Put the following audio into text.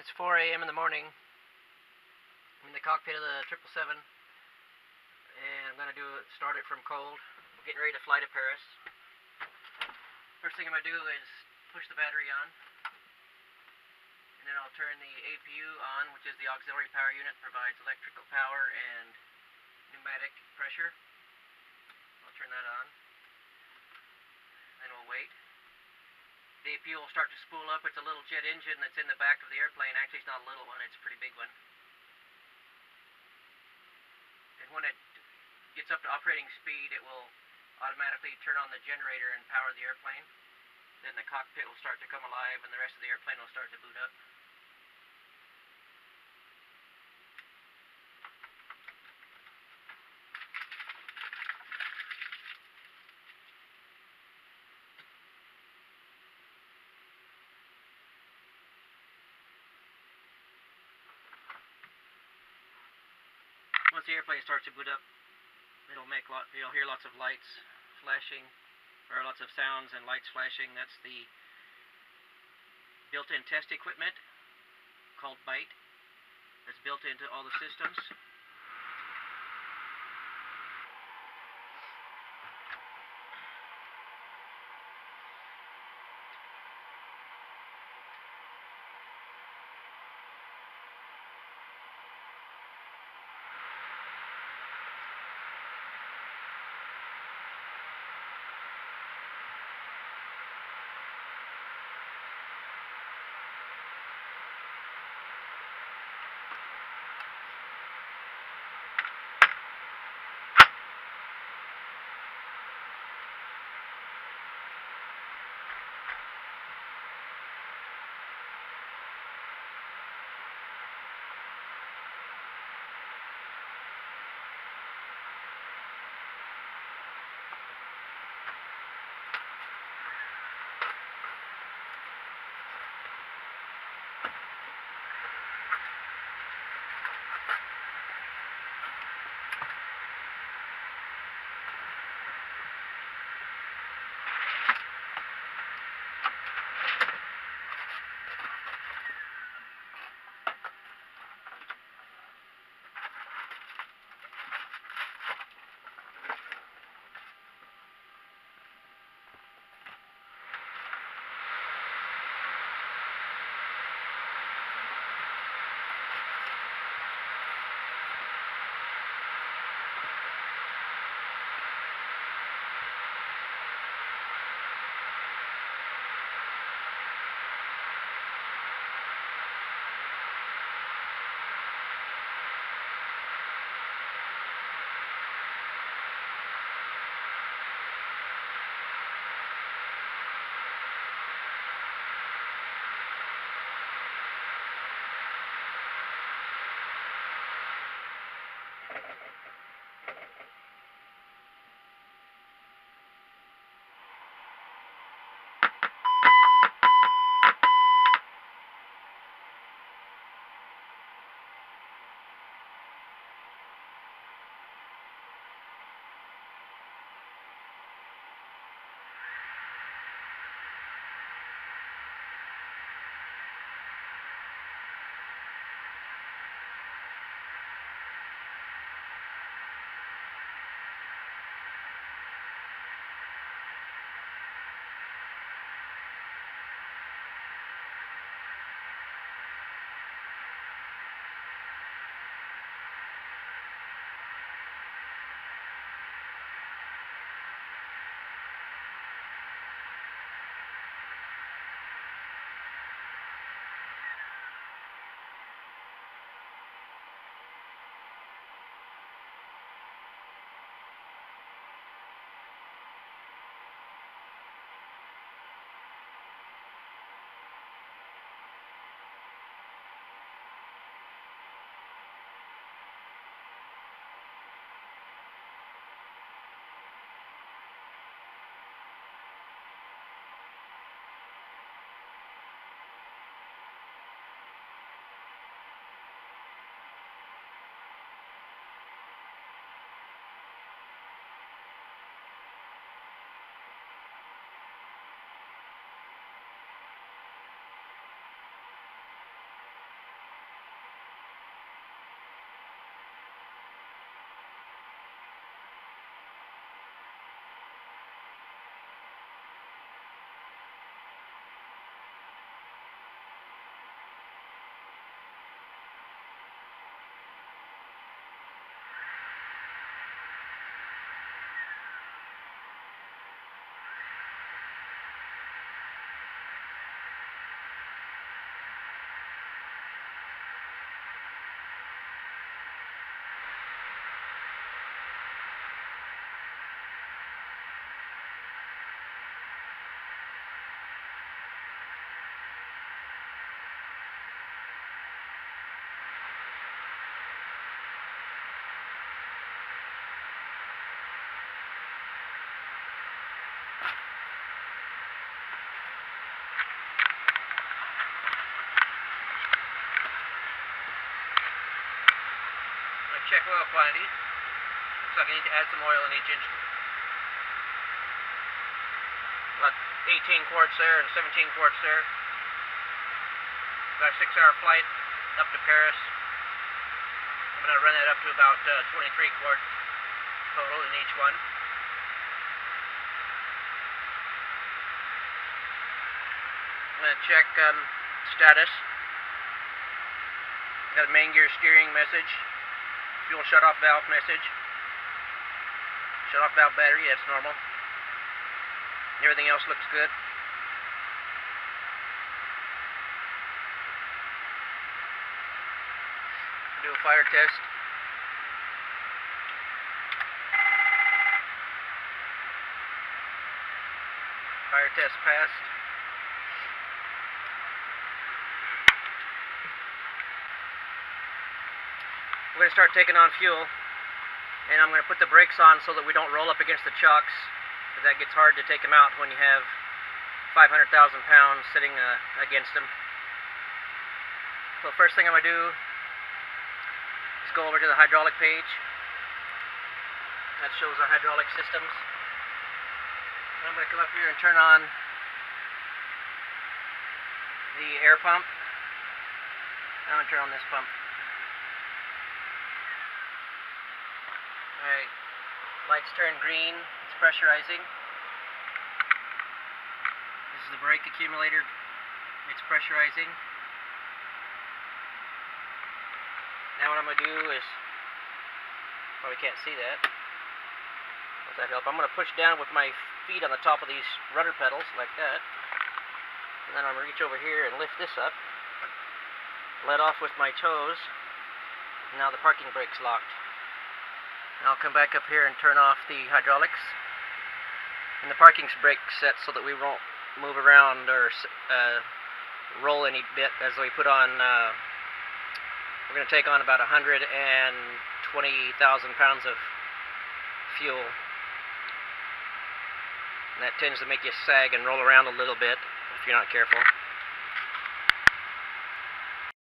It's 4 a.m. in the morning. I'm in the cockpit of the 777, and I'm gonna do start it from cold. I'm getting ready to fly to Paris. First thing I'm gonna do is push the battery on, and then I'll turn the APU on, which is the auxiliary power unit, provides electrical power and pneumatic pressure. I'll turn that on. Then we'll wait. The fuel will start to spool up. It's a little jet engine that's in the back of the airplane. Actually, it's not a little one, it's a pretty big one. And when it gets up to operating speed, it will automatically turn on the generator and power the airplane. Then the cockpit will start to come alive and the rest of the airplane will start to boot up. Once the airplane starts to boot up, it'll make lot. You'll hear lots of lights flashing, or lots of sounds and lights flashing. That's the built-in test equipment called BITE. That's built into all the systems. Check oil quantity. So I need to add some oil in each engine. About 18 quarts there and 17 quarts there. Got a six hour flight up to Paris. I'm going to run that up to about uh, 23 quarts total in each one. I'm going to check um, status. Got a main gear steering message, fuel shut off valve message, shut off valve battery, that's normal. Everything else looks good. Do a fire test. Fire test passed. We're going to start taking on fuel, and I'm going to put the brakes on so that we don't roll up against the chocks, because that gets hard to take them out when you have 500,000 pounds sitting uh, against them. So first thing I'm going to do is go over to the hydraulic page. That shows our hydraulic systems. I'm going to come up here and turn on the air pump. I'm going to turn on this pump. Lights turn green, it's pressurizing. This is the brake accumulator, it's pressurizing. Now what I'm going to do is, probably can't see that. Does that help? I'm going to push down with my feet on the top of these rudder pedals, like that. And then I'm going to reach over here and lift this up. Let off with my toes. Now the parking brake's locked. I'll come back up here and turn off the hydraulics. And the parking brake set so that we won't move around or uh, roll any bit as we put on, uh, we're going to take on about 120,000 pounds of fuel. And that tends to make you sag and roll around a little bit if you're not careful.